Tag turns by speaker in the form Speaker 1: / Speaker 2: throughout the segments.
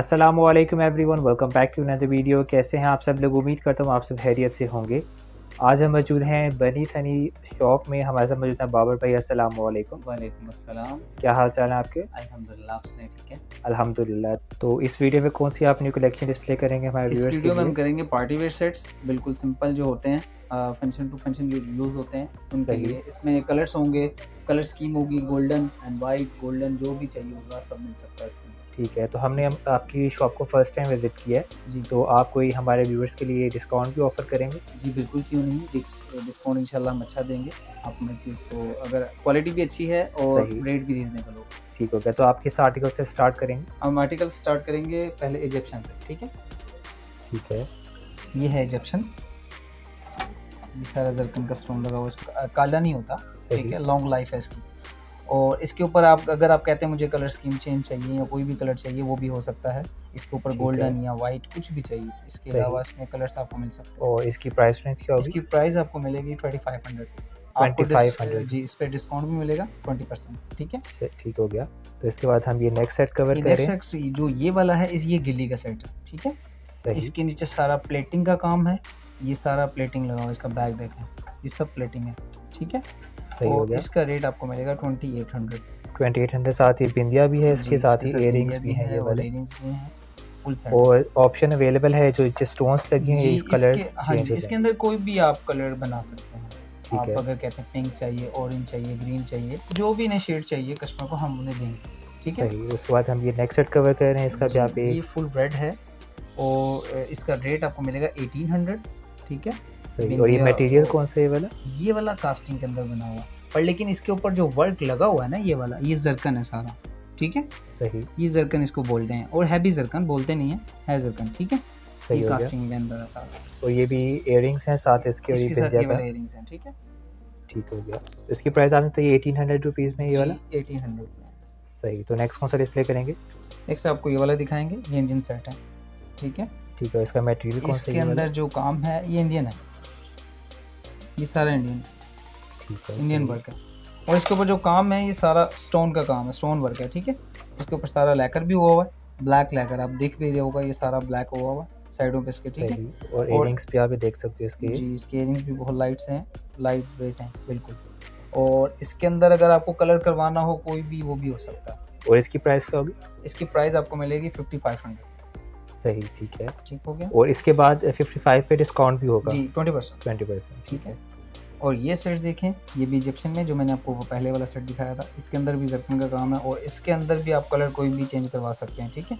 Speaker 1: Aslam everyone welcome back to another video कैसे हैं आप सब लोग? उम्मीद करता हूँ आप सब हैरियत से होंगे। आज हम मौजूद हैं बनी थनी शॉप में। हमारे साथ मौजूद हैं बाबर भाई। अस्सलाम वालेकुम
Speaker 2: वालेकुम अस्सलाम।
Speaker 1: क्या हाल चाल है आपके?
Speaker 2: अल्हम्दुलिल्लाह आप सुनाए ठीक है?
Speaker 1: अल्हम्दुलिल्लाह। तो इस वीडियो में कौन सी आप न्यू कलेक्शन डिस्प्ले करेंगे? हमारे
Speaker 2: इस वीडियो में हम करेंगे पार्टी वेयर सेट्स बिल्कुल सिंपल जो होते हैं फ़ंक्शन टू फ़ंक्शन यूज़ होते हैं उनके लिए। इसमें कलर्स होंगे कलर स्कीम होगी गोल्डन एंड वाइट गोल्डन जो भी चाहिए होगा सब मिल सकता है इसमें।
Speaker 1: ठीक है तो हमने हम आपकी शॉप को फ़र्स्ट टाइम विज़िट किया है।
Speaker 2: जी।
Speaker 1: तो आप कोई हमारे व्यूअर्स के लिए डिस्काउंट भी ऑफ़र करेंगे?
Speaker 2: जी बिल्कुल क्यों नहीं? डिस्काउंट इंशाल्लाह हम अच्छा देंगे। आप हमें चीज़ को अगर क्वालिटी भी अच्छी है और रेट भी रीजनेबल हो।
Speaker 1: ठीक हो गया तो आप किस आर्टिकल से स्टार्ट करेंगे।
Speaker 2: हम आर्टिकल स्टार्ट करेंगे पहले इजिप्शियन से ठीक है?
Speaker 1: ठीक है।
Speaker 2: ये है इजिप्शियन ये सारा जरकन का स्टोन लगा हुआ है इसका काला नहीं होता ठीक है? लॉन्ग लाइफ है इसकी। और इसके ऊपर आप अगर आप कहते हैं मुझे कलर स्कीम चेंज चाहिए या कोई भी कलर चाहिए वो भी हो सकता है। इसके ऊपर गोल्डन या वाइट कुछ भी चाहिए। इसके अलावा इसमें कलर्स आपको मिल सकते हैं।
Speaker 1: और इसकी प्राइस रेंज क्या होगी?
Speaker 2: इसकी प्राइस आपको मिलेगी ट्वेंटी फाइव हंड्रेड
Speaker 1: 2500
Speaker 2: जी इस पर डिस्काउंट भी मिलेगा ट्वेंटी परसेंट ठीक है?
Speaker 1: ठीक हो गया। तो इसके बाद हम ये नेक्स्ट सेट कवर करें।
Speaker 2: नेक्स्ट जो ये वाला है इस ये गिल्ली का सेट है ठीक है? इसके नीचे सारा प्लेटिंग का काम है। ये सारा प्लेटिंग लगा हुआ इसका बैग देखें। ये सब प्लेटिंग है ठीक है?
Speaker 1: सही हो गया।
Speaker 2: इसका रेट आपको मिलेगा ट्वेंटी एट हंड्रेड
Speaker 1: 2800 साथ ही बिंदिया भी है इसके साथ ही इयरिंग्स भी हैं ये वाले।
Speaker 2: इयरिंग्स भी हैं फुल सेट
Speaker 1: और ऑप्शन अवेलेबल है जो स्टोन्स लगी हैं कलर्स
Speaker 2: इसके हाँ जी इसके अंदर कोई भी आप कलर बना सकते हैं। आप
Speaker 1: है।
Speaker 2: अगर कहते हैं पिंक चाहिए ऑरेंज चाहिए ग्रीन चाहिए जो भी इन्हें शेड चाहिए कस्टमर को हम उन्हें देंगे ठीक है?
Speaker 1: उसके बाद हम ये नेक्स्ट सेट कवर कर रहे हैं इसका भी आप
Speaker 2: ये फुल रेड है और इसका रेट आपको मिलेगा एटीन हंड्रेड ठीक है?
Speaker 1: सही। और ये मटेरियल कौन सा ये वाला?
Speaker 2: ये वाला कास्टिंग के अंदर बना हुआ। पर लेकिन इसके ऊपर जो वर्क लगा हुआ है ना ये वाला ये जरकन है सारा। ठीक है?
Speaker 1: सही।
Speaker 2: ये जरकन इसको बोलते हैं। और है भी जरकन बोलते नहीं है है जरकन ठीक है?
Speaker 1: सही
Speaker 2: ये कास्टिंग के अंदर है सारा।
Speaker 1: और ये भी इयरिंग्स हैं साथ इसके और ये
Speaker 2: इसके साथ ये वाले
Speaker 1: का?
Speaker 2: इयरिंग्स हैं ठीक है?
Speaker 1: ठीक हो गया। तो इसकी प्राइस आपने तो ये 1800 रुपीस में ये वाला?
Speaker 2: एटीन हंड्रेड
Speaker 1: सही। तो नेक्स्ट कौन सा डिस्प्ले करेंगे?
Speaker 2: नेक्स्ट आपको ये वाला दिखाएँगे ये इंडियन सेट है। ठीक है?
Speaker 1: ठीक है इसका मटेरियल कौन सा
Speaker 2: इसके
Speaker 1: है
Speaker 2: अंदर जो काम है ये इंडियन है। ये सारा इंडियन
Speaker 1: ठीक है
Speaker 2: इंडियन वर्क है। और इसके ऊपर जो काम है ये सारा स्टोन का काम है स्टोन वर्क है ठीक है? इसके ऊपर सारा लैकर भी हुआ हुआ है ब्लैक लैकर आप देख भी रहे होगा ये सारा ब्लैक हुआ हुआ है साइडों पे इसके ठीक है?
Speaker 1: और इयरिंग्स भी आप देख सकते हो इसके।
Speaker 2: जी इसके इयरिंग्स भी बहुत लाइट से हैं लाइट वेट हैं बिल्कुल। और इसके अंदर अगर आपको कलर करवाना हो कोई भी वो भी हो सकता है।
Speaker 1: और इसकी प्राइस क्या होगी?
Speaker 2: इसकी प्राइस आपको मिलेगी फिफ्टी फाइव हंड्रेड
Speaker 1: सही ठीक है।
Speaker 2: ठीक हो गया।
Speaker 1: और इसके बाद 55 पे डिस्काउंट भी होगा।
Speaker 2: जी ट्वेंटी परसेंट
Speaker 1: 20 परसेंट
Speaker 2: ठीक है। और ये सेट्स देखें ये भी इजिप्शियन में जो मैंने आपको वो पहले वाला सेट दिखाया था इसके अंदर भी जरकन का काम है और इसके अंदर भी आप कलर कोई भी चेंज करवा सकते हैं ठीक है?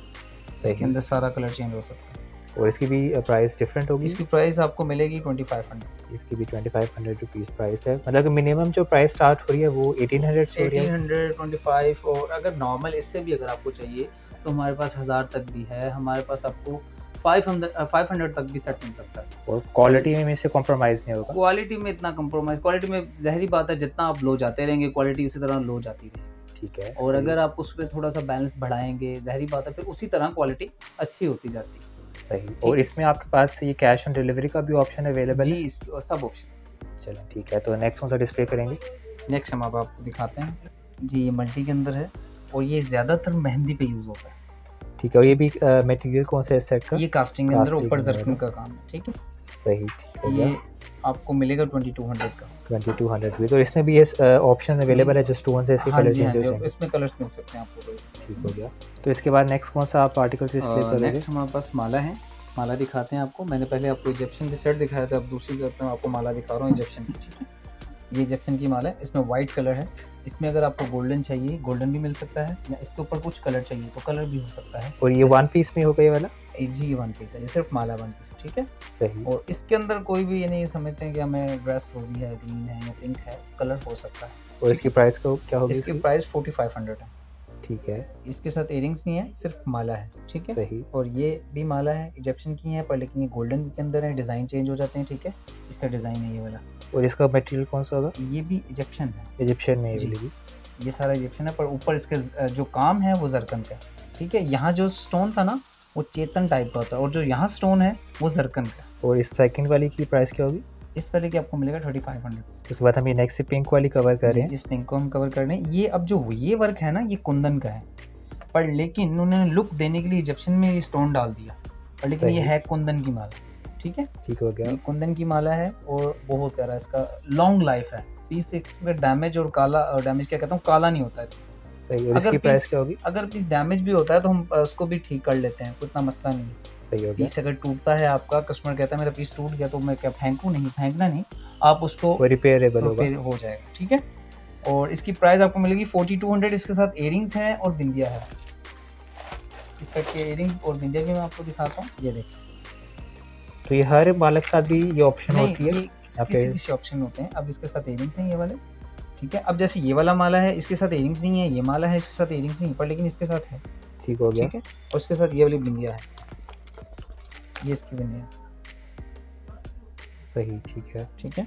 Speaker 2: इसके अंदर सारा कलर चेंज हो सकता है।
Speaker 1: और इसकी भी प्राइस डिफरेंट होगी?
Speaker 2: इसकी प्राइस आपको मिलेगी ट्वेंटी फाइव हंड्रेड
Speaker 1: इसकी भी 2500 रुपीस प्राइस है। मतलब मिनिमम जो प्राइस स्टार्ट हो रही है वो 1800 से
Speaker 2: एटीन हंड्रेड ट्वेंटी फाइव और अगर नॉर्मल इससे भी अगर आपको चाहिए तो हमारे पास हज़ार तक भी है हमारे पास आपको फाइव हंड्रेड फाइव हंड्रेड तक भी सेट मिल सकता है।
Speaker 1: और क्वालिटी में से कॉम्प्रोमाइज़ नहीं होगा?
Speaker 2: क्वालिटी में इतना कंप्रोमाइज़ क्वालिटी में जहरी बात है जितना आप लो जाते रहेंगे क्वालिटी उसी तरह लो जाती रहेगी।
Speaker 1: ठीक है।
Speaker 2: और अगर आप उस पर थोड़ा सा बैलेंस बढ़ाएँगे जहरी बात है फिर उसी तरह क्वालिटी अच्छी होती जाती है।
Speaker 1: सही। और इसमें आपके पास ये कैश ऑन डिलीवरी का भी ऑप्शन अवेलेबल
Speaker 2: जी
Speaker 1: है?
Speaker 2: इस सब ऑप्शन
Speaker 1: चलो ठीक है तो नेक्स्ट कौन सा डिस्प्ले करेंगे?
Speaker 2: नेक्स्ट हम अब आपको दिखाते हैं। जी ये मल्टी के अंदर है। और ये ज़्यादातर मेहंदी पे यूज़ होता है।
Speaker 1: ठीक है और ये भी मटेरियल कौन सा है सेट का?
Speaker 2: ये कास्टिंग के अंदर ऊपर
Speaker 1: है।
Speaker 2: का काम है ठीक है?
Speaker 1: सही ठीक हो
Speaker 2: ये आपको मिलेगा ट्वेंटी टू हंड्रेड का
Speaker 1: 2200 भी तो इसमें भी ये ऑप्शन अवेलेबल है जो स्टोन से इसके
Speaker 2: हाँ
Speaker 1: कलर
Speaker 2: हाँ
Speaker 1: चेंज हो जाएँगे।
Speaker 2: इसमें कलर्स मिल सकते हैं आपको
Speaker 1: ठीक हो गया। तो इसके बाद नेक्स्ट कौन सा आप आर्टिकल से डिस्प्ले करोगे?
Speaker 2: नेक्स्ट हमारे पास माला है। माला दिखाते हैं आपको। मैंने पहले आपको इजिप्शियन की सेट दिखाया था अब दूसरी तरफ़ मैं आपको माला दिखा रहा हूँ इजिप्शियन की ये इजिप्शियन की माला है इसमें वाइट कलर है। इसमें अगर आपको गोल्डन चाहिए गोल्डन भी मिल सकता है या इसके ऊपर कुछ कलर चाहिए तो कलर भी हो सकता है।
Speaker 1: और ये वन पीस में होगा ये वाला?
Speaker 2: जी ये वन पीस है। ये सिर्फ़ माला वन पीस ठीक है?
Speaker 1: सही।
Speaker 2: और इसके अंदर कोई भी ये नहीं समझते हैं कि हमें ड्रेस रोजी है ग्रीन है या पिंक है कलर हो सकता है।
Speaker 1: और इसकी प्राइस का क्या होगी
Speaker 2: इसकी? प्राइस फोर्टी फाइव हंड्रेड है।
Speaker 1: ठीक है।
Speaker 2: इसके साथ इयरिंग्स नहीं है सिर्फ़ माला है ठीक है?
Speaker 1: सही।
Speaker 2: और ये भी माला है इजिप्शियन की है पर लेकिन ये गोल्डन के अंदर है डिज़ाइन चेंज हो जाते हैं ठीक है? इसका डिज़ाइन है ये वाला।
Speaker 1: और इसका मटेरियल कौन सा होगा?
Speaker 2: ये भी इजिप्शियन है।
Speaker 1: इजिप्शियन में। ये
Speaker 2: ये सारा इजिप्शियन है पर ऊपर इसके जो काम है वो जरकन का ठीक है? यहाँ जो स्टोन था ना वो चेतन टाइप का होता है और जो यहाँ स्टोन है वो जरकन का
Speaker 1: और इस सेकंड वाली की प्राइस क्या होगी?
Speaker 2: इस वाले की आपको मिलेगा थर्टी फाइव हंड्रेड।
Speaker 1: उसके बाद हम ये नेक्स्ट पिंक वाली कवर कर रहे हैं।
Speaker 2: इस पिंक को हम कवर कर रहे हैं। ये अब जो ये वर्क है ना ये कुंदन का है। पर लेकिन उन्होंने लुक देने के लिए इजिप्शियन में ये स्टोन डाल दिया। पर लेकिन ये है कुंदन की माला ठीक है?
Speaker 1: ठीक हो गया।
Speaker 2: कुंदन की माला है और बहुत प्यारा इसका लॉन्ग लाइफ है। पीस इसमें डैमेज और काला डैमेज क्या कहता हूँ? काला नहीं होता है।
Speaker 1: सही और इसकी प्राइस क्या होगी?
Speaker 2: अगर पीस डैमेज भी होता है तो हम उसको भी ठीक कर लेते हैं कोई इतना मसला नहीं
Speaker 1: सही हो
Speaker 2: पीस अगर टूटता है आपका कस्टमर कहता है मेरा पीस टूट गया तो मैं क्या फेंकूँ? नहीं फेंकना नहीं। आप उसको
Speaker 1: रिपेयरेबल
Speaker 2: हो जाएगा ठीक है? और इसकी प्राइस आपको मिलेगी फोर्टी टू हंड्रेड इसके साथ इयरिंग्स हैं और बिंदिया है। इस के इयरिंग और बिंदिया भी मैं आपको दिखाता हूँ। ये देखिए
Speaker 1: तो ये हर बालक के साथ भी ये ऑप्शन होती है?
Speaker 2: किसी किसी ऑप्शन होते हैं। अब इसके साथ इयरिंग्स हैं ये वाले। ठीक है? अब जैसे ये वाला माला है इसके साथ इयरिंग्स नहीं है ये माला है इसके साथ इयरिंग्स नहीं है पर लेकिन इसके साथ है।
Speaker 1: ठीक हो गया।
Speaker 2: ठीक है? और उसके साथ ये वाली बिंदिया है। ये इसकी बिंदिया
Speaker 1: सही ठीक है।
Speaker 2: ठीक है?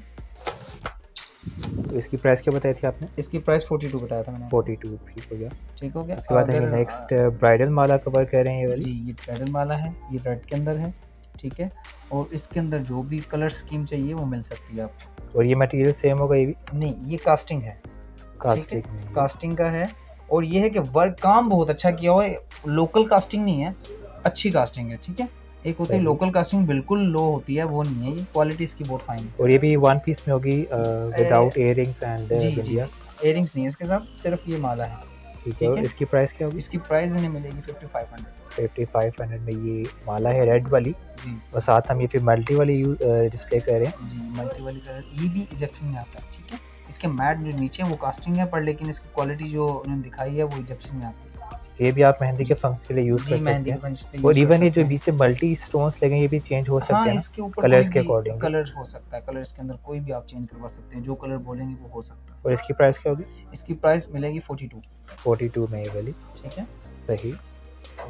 Speaker 1: तो इसकी प्राइस क्या बताई थी आपने?
Speaker 2: इसकी प्राइस फोर्टी टू बताया था मैंने। आपको।
Speaker 1: 42 ठीक हो गया।
Speaker 2: ठीक हो गया?
Speaker 1: उसके बाद नेक्स्ट ब्राइडल माला कवर कर रहे हैं ये वाली।
Speaker 2: जी ये पैडल माला है ये रेड के अंदर है। ठीक है? और इसके अंदर जो भी कलर स्कीम चाहिए वो मिल सकती है आपको।
Speaker 1: और ये मटेरियल सेम होगा ये भी?
Speaker 2: नहीं ये कास्टिंग है।
Speaker 1: कास्टिक में
Speaker 2: कास्टिंग का है। और ये है कि वर्क काम बहुत अच्छा किया हुआ है। लोकल कास्टिंग नहीं है अच्छी कास्टिंग है ठीक है? एक होती है लोकल कास्टिंग बिल्कुल लो होती है वो नहीं है। ये क्वालिटी इसकी बहुत फाइन है।
Speaker 1: और ये भी वन पीस में होगी विदाउट इयरिंग्स एंड
Speaker 2: जी जी।
Speaker 1: बिंदिया
Speaker 2: नहीं है इसके साथ सिर्फ़ ये माला है।
Speaker 1: ठीक है
Speaker 2: है।
Speaker 1: इसकी प्राइस क्या होगी?
Speaker 2: इसकी प्राइस इन्हें मिलेगी फिफ्टी फाइव हंड्रेड
Speaker 1: 5500 में ये माला है रेड वाली।
Speaker 2: जी।
Speaker 1: और साथ हम ये फिर मल्टी वाली यूज़ डिस्प्ले कर रहे हैं।
Speaker 2: जी मल्टी वाली कलर ये भी इजिप्शियन में आता है ठीक है? इसके मैट जो नीचे हैं वो कास्टिंग है पर लेकिन इसकी क्वालिटी जो उन्होंने दिखाई है वो इजिप्शियन में आती है।
Speaker 1: ये भी आप मेहंदी के फ़ंक्शन के लिए यूज़ कर सकते हैं। और इवन ये जो बीच में मल्टी स्टोन्स लगे ये भी चेंज हो सकते
Speaker 2: हाँ
Speaker 1: हैं?
Speaker 2: इसके ऊपर कोई
Speaker 1: के according।
Speaker 2: कलर हो सकता है। कलर के अंदर कोई भी आप चेंज करवा सकते हैं। जो कलर बोलेंगे वो हो सकता है।
Speaker 1: और इसकी प्राइस क्या होगी?
Speaker 2: इसकी प्राइस मिलेगी फोर्टी टू
Speaker 1: 42 में ये वाली।
Speaker 2: ठीक है?
Speaker 1: सही।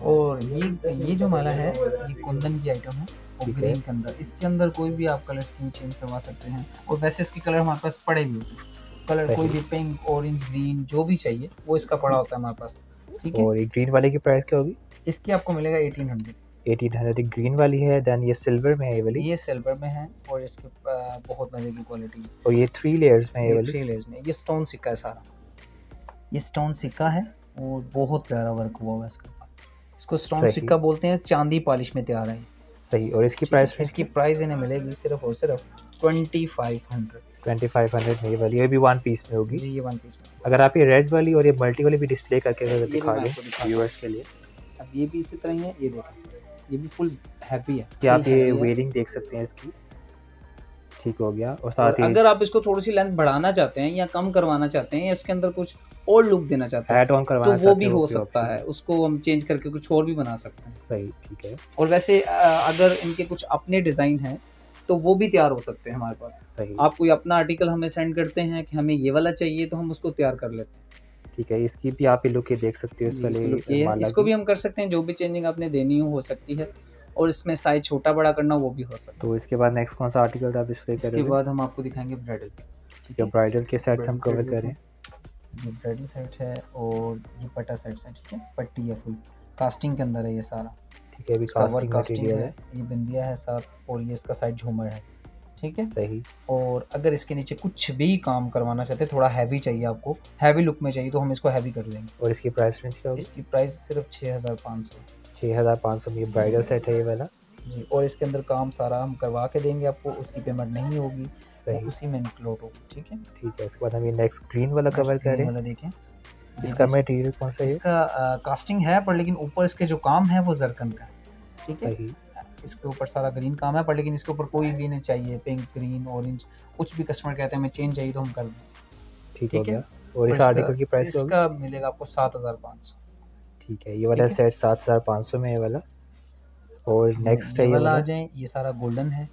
Speaker 2: और ये ये जो माला है ये कुंदन की आइटम है और ग्रीन के अंदर। इसके अंदर कोई भी आप कलर स्कीम चेंज करवा सकते हैं। और वैसे इसके कलर हमारे पास पड़े भी होते हैं। कलर कोई भी पिंक ऑरेंज ग्रीन जो भी चाहिए वो इसका पड़ा होता है हमारे पास। ठीक है?
Speaker 1: और ये ग्रीन वाले की प्राइस क्या होगी?
Speaker 2: इसकी आपको मिलेगा एटीन हंड्रेड
Speaker 1: 1800 ग्रीन वाली है देन ये सिल्वर में है ये वाली।
Speaker 2: ये सिल्वर में है और इसके बहुत मज़े की क्वालिटी
Speaker 1: और ये थ्री लेयर्स में है ये वाली।
Speaker 2: थ्री लेयर्स में ये स्टोन सिक्का है सारा। ये स्टोन सिक्का है और बहुत प्यारा वर्क हुआ हुआ है इसके। इसको स्टोन सिक्का बोलते हैं चांदी पॉलिश में तैयार है।
Speaker 1: सही और इसकी प्राइस
Speaker 2: इसकी प्राइस इन्हें मिलेगी सिर्फ़ और सिर्फ़ ट्वेंटी फाइव हंड्रेड
Speaker 1: 2500 में ये वाली ये भी वन पीस में होगी।
Speaker 2: जी ये वन पीस में।
Speaker 1: अगर आप ये रेड वाली और ये मल्टी वाली भी डिस्प्ले करके अगर दिखा दें। व्यूअर्स के लिए।
Speaker 2: अब ये भी इसी तरह ही है ये देखो ये भी फुल हैवी है।
Speaker 1: कि आप ये वेयरिंग देख सकते हैं इसकी। ठीक हो गया। और साथ ही
Speaker 2: अगर आप इसको थोड़ी सी लेंथ बढ़ाना चाहते हैं या कम करवाना चाहते हैं या इसके अंदर कुछ और लुक देना चाहते हैं
Speaker 1: ऑन
Speaker 2: तो वो भी
Speaker 1: हो
Speaker 2: सकता है। उसको हम चेंज करके कुछ और भी बना सकते हैं।
Speaker 1: सही ठीक है।
Speaker 2: और वैसे अगर इनके कुछ अपने डिज़ाइन हैं तो वो भी तैयार हो सकते हैं हमारे पास।
Speaker 1: सही।
Speaker 2: आप कोई अपना आर्टिकल हमें सेंड करते हैं कि हमें ये वाला चाहिए तो हम उसको तैयार कर लेते हैं।
Speaker 1: ठीक है इसकी भी आप ये लुक देख सकते हो
Speaker 2: इसको भी हम कर सकते हैं जो भी चेंजिंग आपने देनी हो सकती है। और इसमें साइज़ छोटा बड़ा करना वो भी हो सकता है।
Speaker 1: तो इसके बाद नेक्स्ट कौन सा आर्टिकल आप डिस्प्ले
Speaker 2: है
Speaker 1: कर
Speaker 2: इसके बाद हम आपको दिखाएँगे ब्राइडल
Speaker 1: ठीक है? ब्राइडल के सेट्स हम कवर कर।
Speaker 2: ये ब्राइडल सेट है और ये पट्टा सेट्स है ठीक है? पट्टी है फुल कास्टिंग के अंदर है ये सारा।
Speaker 1: ठीक है अभी
Speaker 2: इसका वर्क
Speaker 1: कास्टिंग
Speaker 2: कास्टिंग है।
Speaker 1: है।
Speaker 2: ये बिंदिया है साथ और ये इसका साइड झूमर है। ठीक है?
Speaker 1: सही।
Speaker 2: और अगर इसके नीचे कुछ भी काम करवाना चाहते हैं थोड़ा हैवी चाहिए आपको। हैवी लुक में चाहिए तो हम इसको हैवी कर देंगे।
Speaker 1: और इसकी प्राइस रेंज क्या होगी?
Speaker 2: इसकी प्राइस सिर्फ़ छः हज़ार पाँच सौ।
Speaker 1: छः हज़ार पाँच सौ में ये ब्राइडल सेट है ये वाला।
Speaker 2: जी और इसके अंदर काम सारा हम करवा के देंगे आपको उसकी पेमेंट नहीं होगी।
Speaker 1: सही।
Speaker 2: उसी में इंक्लूड होगी ठीक है?
Speaker 1: ठीक है इसके बाद हम ये नेक्स्ट ग्रीन वाला कवर कर रहे हैं
Speaker 2: वाला देखें।
Speaker 1: इसका मटेरियल कौन सा है?
Speaker 2: इसका कास्टिंग है पर लेकिन ऊपर इसके जो काम है वो जरकन का है ठीक है? इसके ऊपर सारा ग्रीन काम है पर लेकिन इसके ऊपर कोई भी नहीं चाहिए पिंक ग्रीन ऑरेंज कुछ भी कस्टमर कहते हैं हमें चेंज चाहिए तो हम कर दें।
Speaker 1: ठीक है। और इस आर्टिकल की प्राइस
Speaker 2: इसका मिलेगा आपको सात हज़ार पाँच सौ।
Speaker 1: ठीक है ये वाला सेट सात हज़ार पाँच सौ में है ये वाला। और नेक्स्ट है
Speaker 2: ये
Speaker 1: ये
Speaker 2: वाला आ जाए ये सारा गोल्डन है।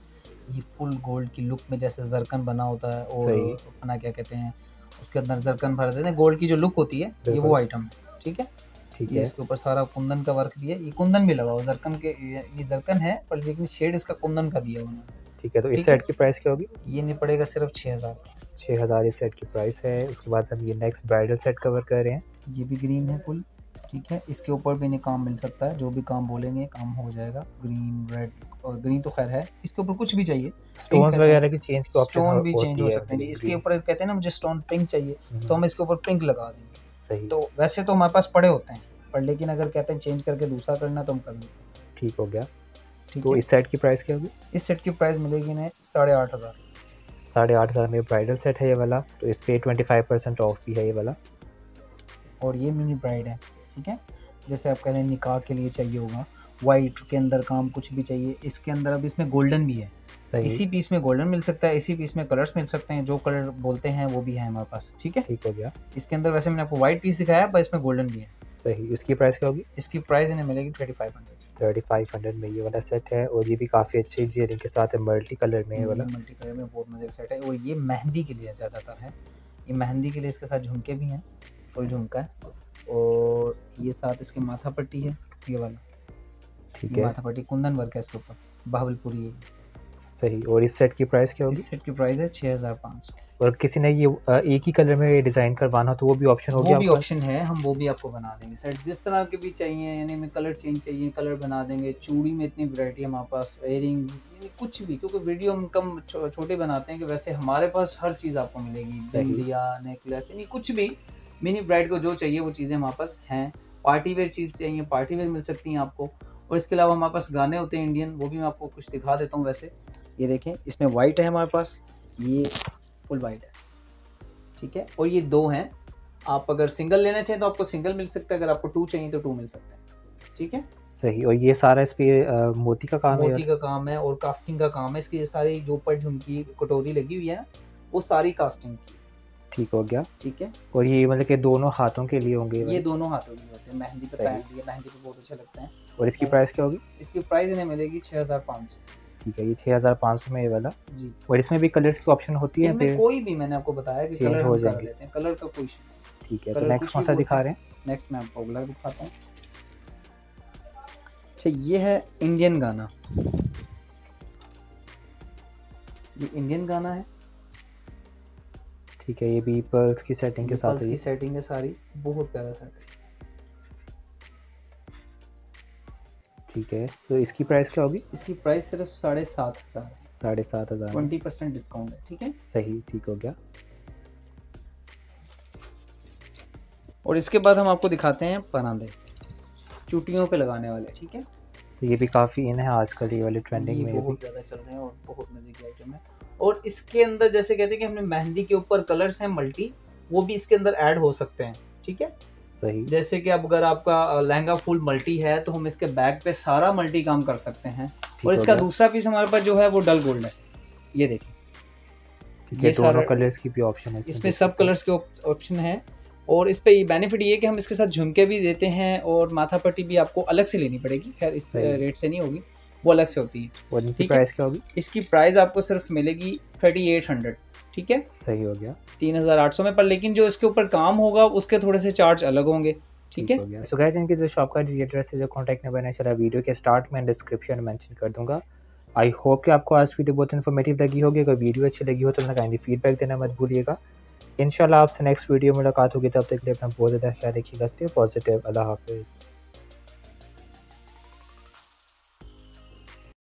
Speaker 2: ये फुल गोल्ड की लुक में जैसे जरकन बना होता है और अपना क्या कहते हैं उसके अंदर जरकन भर देते हैं। गोल्ड की जो लुक होती है ये वो आइटम है ठीक है?
Speaker 1: ठीक है।
Speaker 2: इसके ऊपर सारा कुंदन का वर्क भी है। ये कुंदन भी लगा हुआ जरकन के ये ये जरकन है पर लेकिन शेड इसका कुंदन का दिया उन्होंने
Speaker 1: ठीक है तो इस सेट की प्राइस क्या होगी?
Speaker 2: ये नहीं पड़ेगा सिर्फ़ छः हज़ार।
Speaker 1: छः हज़ार इस सेट की प्राइस है। उसके बाद हम ये नेक्स्ट ब्राइडल सेट कवर कर रहे हैं।
Speaker 2: ये भी ग्रीन है फुल ठीक है? इसके ऊपर भी इन्हें काम मिल सकता है। जो भी काम बोलेंगे काम हो जाएगा। ग्रीन रेड और ग्रीन तो खैर है। इसके ऊपर कुछ भी चाहिए। हैं।
Speaker 1: वगैरह की चेंज की
Speaker 2: स्टोन भी चेंज हो सकते हैं जी। इसके ऊपर कहते हैं ना मुझे स्टोन पिंक चाहिए
Speaker 1: हम्म,
Speaker 2: तो हम इसके ऊपर पिंक लगा देंगे।
Speaker 1: सही।
Speaker 2: तो वैसे तो हमारे पास पड़े होते हैं पर लेकिन अगर कहते हैं चेंज करके दूसरा करना तो हम कर लेते
Speaker 1: ठीक हो गया।
Speaker 2: ठीक
Speaker 1: तो
Speaker 2: है।
Speaker 1: इस सेट की प्राइस क्या होगी?
Speaker 2: इस सेट की प्राइस मिलेगी इन्हें साढ़े आठ हज़ार।
Speaker 1: साढ़े आठ हज़ार में ब्राइडल सेट है ये वाला। तो इस पर ट्वेंटी फाइव परसेंट ऑफ़ भी है ये वाला।
Speaker 2: और ये मिनी ब्राइड है। ठीक है? जैसे आप कह रहे हैं निकाह के लिए चाहिए होगा वाइट के अंदर काम कुछ भी चाहिए इसके अंदर अब इसमें गोल्डन भी है।
Speaker 1: सही।
Speaker 2: इसी पीस में गोल्डन मिल सकता है इसी पीस में कलर्स मिल सकते हैं जो कलर बोलते हैं वो भी है हमारे पास ठीक है?
Speaker 1: ठीक हो गया।
Speaker 2: इसके अंदर वैसे मैंने आपको व्हाइट पीस दिखाया है पर इसमें गोल्डन भी है।
Speaker 1: सही। इसकी प्राइस क्या होगी?
Speaker 2: इसकी प्राइस इन्हें मिलेगी thirty five hundred
Speaker 1: thirty five hundred में ये वाला सेट है और ये भी काफ़ी अच्छे इंजीनियरिंग के साथ है मल्टी कलर में ये वाला।
Speaker 2: मल्टी कलर में बहुत मज़े का सेट है और ये मेहंदी के लिए ज़्यादातर है। ये मेहंदी के लिए इसके साथ झुमके भी हैं फुल झुमका है। और ये साथ इसकी माथा पट्टी है ये वाला।
Speaker 1: ठीक है।
Speaker 2: माथा पट्टी कुंदन वर्क है इसके ऊपर बावलपुरी है
Speaker 1: सही और इस सेट की प्राइस क्या होगी?
Speaker 2: इस सेट की प्राइस है छः हज़ार पाँच सौ।
Speaker 1: और किसी ने ये एक ही कलर में डिज़ाइन करवाना हो तो वो भी ऑप्शन होगी
Speaker 2: वो भी ऑप्शन है हम वो भी आपको बना देंगे। सेट जिस तरह के भी चाहिए यानी हमें कलर चेंज चाहिए कलर बना देंगे चूड़ी में इतनी वैरायटी है हमारे पास एयरिंग यानी कुछ भी क्योंकि वीडियो हम कम छो, छोटे बनाते हैं कि वैसे हमारे पास हर चीज़ आपको मिलेगी। बिंदिया नेकलेस यानी कुछ भी। मिनी ब्राइड को जो चाहिए वो चीज़ें हमारे पास हैं। पार्टी वेयर चीज़ चाहिए पार्टी वेयर मिल सकती हैं आपको। और इसके अलावा हमारे पास गाने होते हैं इंडियन वो भी मैं आपको कुछ दिखा देता हूँ वैसे। ये देखें इसमें वाइट है हमारे पास ये फुल वाइट है। ठीक है? और ये दो हैं। आप अगर सिंगल लेना चाहें तो आपको सिंगल मिल सकता है अगर आपको टू चाहिए तो टू मिल सकता है। ठीक है?
Speaker 1: सही और ये सारा इस पे मोती का काम
Speaker 2: मोती
Speaker 1: है
Speaker 2: का काम है और कास्टिंग का काम है। इसकी सारी जो ऊपर झुमकी कटोरी लगी हुई है ना वो सारी कास्टिंग की
Speaker 1: ठीक हो गया।
Speaker 2: ठीक है।
Speaker 1: और ये मतलब कि दोनों हाथों के लिए होंगे ये
Speaker 2: दोनों हाथों की होते हैं। मेहंदी पे। पहन लिए मेहंदी पे बहुत अच्छे लगते हैं।
Speaker 1: और इसकी प्राइस क्या होगी?
Speaker 2: इसकी प्राइस इन्हें मिलेगी छः हज़ार पाँच सौ।
Speaker 1: ठीक है ये छः हज़ार पाँच सौ में ये वाला।
Speaker 2: जी।
Speaker 1: और इसमें भी कलर्स की ऑप्शन होती है
Speaker 2: कोई भी मैंने आपको बताया कि कलर
Speaker 1: हो जाएँगे।
Speaker 2: हैं। कलर का कोई
Speaker 1: ठीक है तो नेक्स्ट कौन सा दिखा रहे हैं।
Speaker 2: नेक्स्ट मैं आपको अगला दिखाता हूँ। अच्छा ये है इंडियन गाना। ये इंडियन गाना है।
Speaker 1: ठीक है ये भी पर्ल्स की सेटिंग के साथ है
Speaker 2: की सेटिंग है सारी बहुत प्यारा सेट है।
Speaker 1: ठीक है तो इसकी प्राइस क्या होगी?
Speaker 2: इसकी प्राइस सिर्फ़ साढ़े सात हज़ार।
Speaker 1: साढ़े सात हज़ार।
Speaker 2: ट्वेंटी परसेंट डिस्काउंट है ठीक है?
Speaker 1: सही ठीक हो गया।
Speaker 2: और इसके बाद हम आपको दिखाते हैं परांदे चुटियों पे लगाने वाले ठीक है?
Speaker 1: तो ये भी काफ़ी इन है आजकल ये वाले ट्रेंडिंग
Speaker 2: ये
Speaker 1: में
Speaker 2: बहुत ज़्यादा चल रहे हैं और बहुत मज़े की आइटम है। और इसके अंदर जैसे कहते हैं कि हमने मेहंदी के ऊपर कलर्स हैं मल्टी वो भी इसके अंदर ऐड हो सकते हैं ठीक है?
Speaker 1: सही।
Speaker 2: जैसे कि अब अगर आपका लहंगा फुल मल्टी है तो हम इसके बैक पे सारा मल्टी काम कर सकते हैं। और इसका दूसरा पीस हमारे पास जो है वो डल गोल्ड है। ये देखिए।
Speaker 1: ठीक
Speaker 2: ये
Speaker 1: है दोनों
Speaker 2: सारा-
Speaker 1: कलर्स की भी ऑप्शन है।
Speaker 2: इसमें सब कलर्स के ऑप्शन है। और इस पे बेनिफिट ये कि हम इसके साथ झुमके भी देते हैं और माथा पट्टी भी आपको अलग से लेनी पड़ेगी। खैर इस रेट से नहीं होगी। वो अलग से होती है।
Speaker 1: इनकी प्राइस क्या होगी?
Speaker 2: इसकी प्राइस आपको सिर्फ़ मिलेगी थर्टी एट हंड्रेड ठीक है?
Speaker 1: सही हो गया।
Speaker 2: तीन हज़ार आठ सौ में पर लेकिन जो इसके ऊपर काम होगा उसके थोड़े से चार्ज अलग होंगे ठीक है?
Speaker 1: सो गाइस इनकी जो शॉप का एड्रेस है जो कॉन्टैक्ट नंबर है चला वीडियो के स्टार्ट में डिस्क्रिप्शन में मेंशन कर दूँगा। आई होप कि आपको आज वीडियो बहुत इन्फॉर्मेटिव लगी होगी। अगर वीडियो अच्छी लगी हो तो ना काइंडली फीडबैक देना मत भूलिएगा। इंशाल्लाह आपसे नेक्स्ट वीडियो में मुलाकात होगी। तब तक के लिए अपना बहुत ज़्यादा ख्याल रखिएगा। स्टे पॉजिटिव अल्लाह हाफिज़।